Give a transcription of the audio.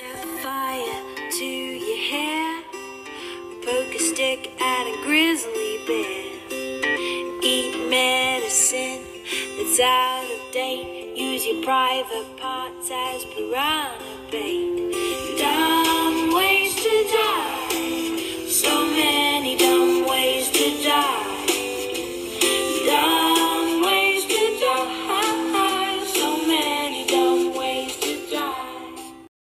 Set fire to your hair. Poke a stick at a grizzly bear. Eat medicine that's out of date. Use your private parts as piranha bait.